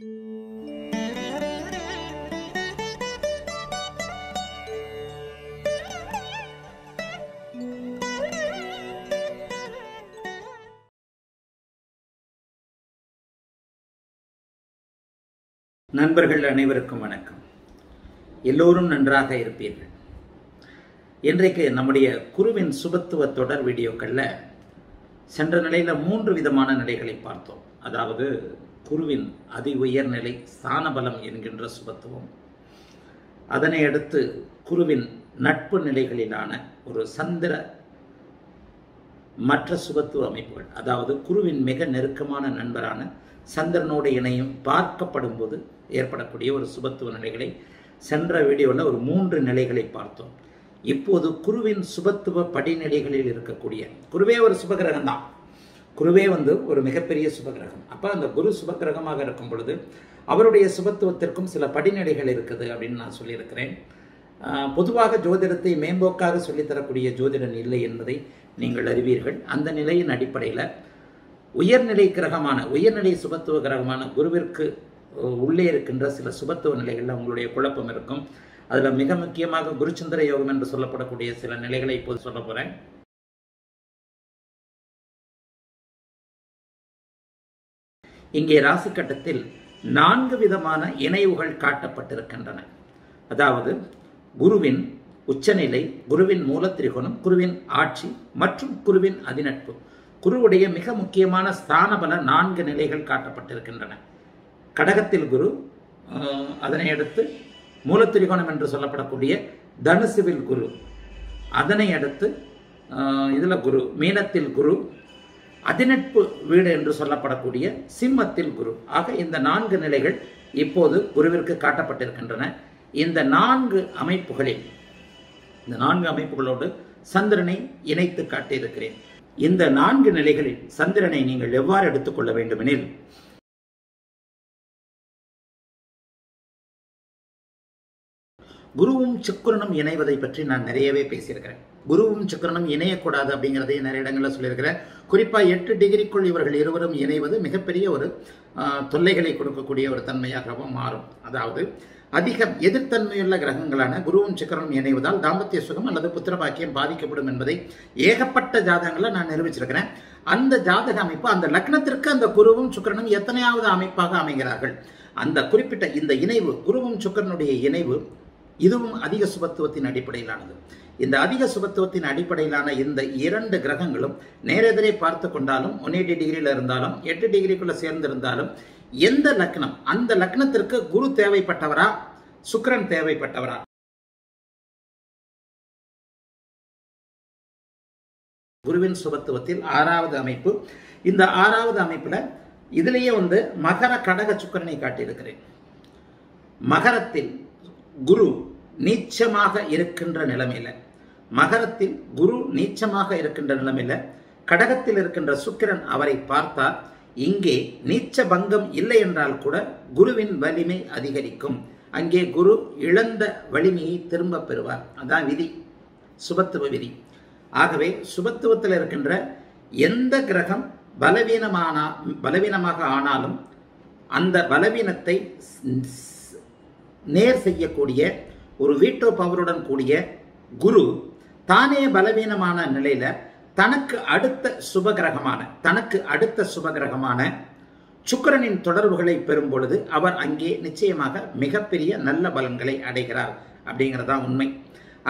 நண்பர்கள் அனைவருக்கும் வணக்கம். எல்லோரும் நன்றாக இருப்பீர்கள். இன்றைக்கு நம்முடைய குருவின் சுபத்துவ தொடர் வீடியோக்களில் சென்ற நிலையில் மூன்று விதமான நிலைகளை பார்த்தோம். அதாவது குருவின் அதி உயர்நிலை ஸ்தானபலம் என்கின்ற சுபத்துவம். அதனை அடுத்து குருவின் நட்பு நிலைகளிலான ஒரு சந்திர மற்ற சுபத்துவ அமைப்புகள். அதாவது குருவின் மிக நெருக்கமான நண்பரான சந்திரனோடு இணையும் பார்க்கப்படும் போது ஏற்படக்கூடிய ஒரு சுபத்துவ நிலைகளை சென்ற வீடியோவில் ஒரு மூன்று நிலைகளை பார்த்தோம். இப்போது குருவின் சுபத்துவ படிநிலைகளில் இருக்கக்கூடிய குருவே ஒரு சுபகிரகம் தான் குருவே வந்து ஒரு மிகப்பெரிய சுபகிரகம். அப்போ அந்த குரு சுபகிரகமாக இருக்கும் பொழுது அவருடைய சுபத்துவத்திற்கும் சில படிநிலைகள் இருக்குது அப்படின்னு நான் சொல்லியிருக்கிறேன். பொதுவாக ஜோதிடத்தை மேம்போக்காக சொல்லித்தரக்கூடிய ஜோதிடன் இல்லை என்பதை நீங்கள் அறிவீர்கள். அந்த நிலையின் அடிப்படையில் உயர்நிலை கிரகமான உயர்நிலை சுபத்துவ கிரகமான குருவிற்கு உள்ளே இருக்கின்ற சில சுபத்துவ நிலைகளில் உங்களுடைய குழப்பம் இருக்கும். அதில் மிக முக்கியமாக குருச்சந்திர யோகம் என்று சொல்லப்படக்கூடிய சில நிலைகளை இப்போது சொல்ல போகிறேன் இங்கே ராசி கட்டத்தில் நான்கு விதமான இணைவுகள் காட்டப்பட்டிருக்கின்றன. அதாவது குருவின் உச்சநிலை குருவின் மூலத்திரிகோணம் குருவின் ஆட்சி மற்றும் குருவின் அதிநட்பு. குருவுடைய மிக முக்கியமான ஸ்தானபல நான்கு நிலைகள் காட்டப்பட்டிருக்கின்றன. கடகத்தில் குரு அதனை அடுத்து மூலத்திரிகோணம் என்று சொல்லப்படக்கூடிய தனுசுவில் குரு. அதனை அடுத்து இதில் குரு மீனத்தில் குரு அதிநட்பு வீடு என்று சொல்லப்படக்கூடிய சிம்மத்தில் குரு. ஆக இந்த நான்கு நிலைகள் இப்போது குருவிற்கு காட்டப்பட்டிருக்கின்றன. இந்த நான்கு அமைப்புகளில் இந்த நான்கு அமைப்புகளோடு சந்திரனை இணைத்து காட்டியிருக்கிறேன். இந்த நான்கு நிலைகளில் சந்திரனை நீங்கள் எவ்வாறு எடுத்துக்கொள்ள வேண்டுமெனில் குருவும் சுக்கரனும் இணைவதை பற்றி நான் நிறையவே பேசியிருக்கிறேன். குருவும் சுக்கரனும் இணையக்கூடாது அப்படிங்கிறதையும் நிறைய இடங்களில் சொல்லியிருக்கிறேன். குறிப்பாக எட்டு டிகிரிக்குள் இவர்கள் இருவரும் இணைவது மிகப்பெரிய ஒரு தொல்லைகளை கொடுக்கக்கூடிய ஒரு தன்மையாகவும் மாறும். அதாவது அதிகம் எதிர்த்தன்மையுள்ள கிரகங்களான குருவும் சுக்கரனும் இணைவதால் தாம்பத்திய சுகம் அல்லது புத்திரபாக்கியம் பாதிக்கப்படும் என்பதை ஏகப்பட்ட ஜாதகங்களை நான் நிரூபிச்சிருக்கிறேன். அந்த ஜாதக அமைப்பு அந்த லக்னத்திற்கு அந்த குருவும் சுக்கரனும் எத்தனையாவது அமைப்பாக அமைகிறார்கள்? அந்த குறிப்பிட்ட இந்த இணைவு குருவும் சுக்கரனுடைய இணைவு இதுவும் அதிக சுபத்துவத்தின் அடிப்படையிலானது. இந்த அதிக சுபத்துவத்தின் அடிப்படையிலான இந்த இரண்டு கிரகங்களும் நேரெதிரே பார்த்து கொண்டாலும் ஒன் எயிட்டி டிகிரியில் இருந்தாலும் எட்டு டிகிரிக்குள்ள சேர்ந்திருந்தாலும் எந்த லக்னம் அந்த லக்னத்திற்கு குரு தேவைப்பட்டவரா? சுக்கரன் தேவைப்பட்டவரா? குருவின் சுபத்துவத்தில் ஆறாவது அமைப்பு. இந்த ஆறாவது அமைப்புல இதுலேயே வந்து மகர கடக சுக்கரனை காட்டியிருக்கிறேன். மகரத்தில் குரு நீச்சமாக இருக்கின்ற நிலைமையில மகரத்தில் குரு நீச்சமாக இருக்கின்ற நிலைமையில கடகத்தில் இருக்கின்ற சுக்கிரன் அவரை பார்த்தால் இங்கே நீச்ச பங்கம் இல்லை என்றால் கூட குருவின் வலிமை அதிகரிக்கும். அங்கே குரு இழந்த வலிமையை திரும்ப பெறுவார். அதான் விதி. சுபத்துவ விதி. ஆகவே சுபத்துவத்தில் இருக்கின்ற எந்த கிரகம் பலவீனமான பலவீனமாக ஆனாலும் அந்த பலவீனத்தை நேர் செய்யக்கூடிய ஒரு வீட்டோ பவருடன் கூடிய குரு தானே பலவீனமான நிலையில தனக்கு அடுத்த சுபகிரகமான தனக்கு அடுத்த சுபகிரகமான சுக்கரனின் தொடர்புகளை பெறும் பொழுது அவர் அங்கே நிச்சயமாக மிகப்பெரிய நல்ல பலன்களை அடைகிறார் அப்படிங்கிறதான் உண்மை.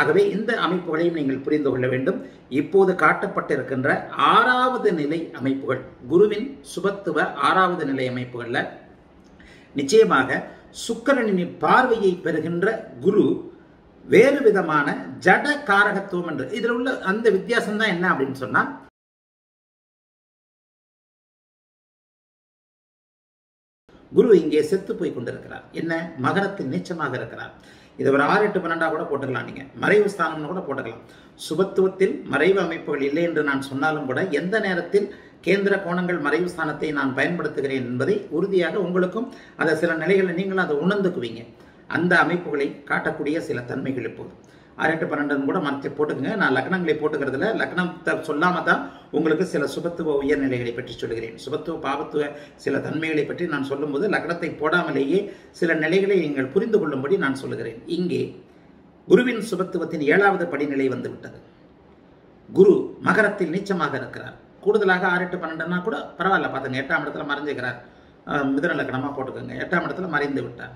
ஆகவே இந்த அமைப்புகளையும் நீங்கள் புரிந்து கொள்ள வேண்டும். இப்போது காட்டப்பட்டிருக்கின்ற ஆறாவது நிலை அமைப்புகள் குருவின் சுபத்துவ ஆறாவது நிலை அமைப்புகளில் நிச்சயமாக சுக்கரனின் பார்வையை பெறுகின்ற குரு வேறு விதமான ஜட காரகத்துவம் என்று. இதில் உள்ள அந்த வித்தியாசம் தான் என்ன அப்படின்னு சொன்னா குரு இங்கே செத்து போய் கொண்டிருக்கிறார். என்ன? மகரத்தில் நீச்சமாக இருக்கிறார். இதை ஒரு ஆறு எட்டு பன்னெண்டாக கூட போட்டுக்கலாம் நீங்க. மறைவு ஸ்தானம்னு கூட போட்டுக்கலாம். சுபத்துவத்தில் மறைவு அமைப்புகள் இல்லை என்று நான் சொன்னாலும் கூட எந்த நேரத்தில் கேந்திர கோணங்கள் மறைவு ஸ்தானத்தை நான் பயன்படுத்துகிறேன் என்பதை உறுதியாக உங்களுக்கும் அந்த சில நிலைகளை நீங்களும் அதை உணர்ந்துக்குவீங்க. அந்த அமைப்புகளை காட்டக்கூடிய சில தன்மைகள் இப்போது. ஆறு எட்டு பன்னெண்டுன்னு கூட மனத்தை போட்டுக்கங்க. நான் லக்னங்களை போட்டுக்கிறதுல லக்னத்தை சொல்லாமல் தான் உங்களுக்கு சில சுபத்துவ உயர்நிலைகளை பற்றி சொல்கிறேன். சுபத்துவ பாவத்துவ சில தன்மைகளை பற்றி நான் சொல்லும்போது லக்னத்தை போடாமலேயே சில நிலைகளை நீங்கள் புரிந்து கொள்ளும்படி நான் சொல்லுகிறேன். இங்கே குருவின் சுபத்துவத்தின் ஏழாவது படிநிலை வந்துவிட்டது. குரு மகரத்தில் நீச்சமாக இருக்கிறார். கூடுதலாக ஆறு எட்டு பன்னெண்டுன்னா கூட பரவாயில்ல பார்த்துங்க. எட்டாம் இடத்துல மறைஞ்சுக்கிறார். அஹ் லக்கணமாக போட்டுக்கோங்க. எட்டாம் இடத்துல மறைந்து விட்டார்.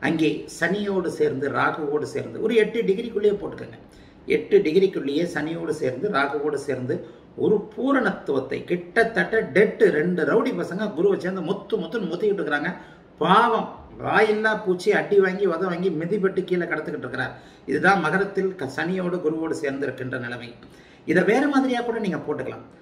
அங்கே சனியோடு சேர்ந்து ராகுவோடு சேர்ந்து ஒரு எட்டு டிகிரிக்குள்ளேயே போட்டுக்கோங்க. எட்டு டிகிரிக்குள்ளேயே சனியோடு சேர்ந்து ராகுவோடு சேர்ந்து ஒரு பூரணத்துவத்தை கிட்டத்தட்ட டெட்டு ரெண்டு ரவுடி பசங்க குருவை சேர்ந்து முத்து முத்துன்னு முத்திக்கிட்டு இருக்கிறாங்க. பாவம். வாயில்லா பூச்சி அடி வாங்கி உத வாங்கி மிதிப்பட்டு கீழே கடத்துக்கிட்டு இருக்கிறார். இதுதான் மகரத்தில் க- சனியோடு குருவோடு சேர்ந்து இருக்கின்ற நிலைமை. இதை வேறு மாதிரியாக கூட நீங்கள் போட்டுக்கலாம்.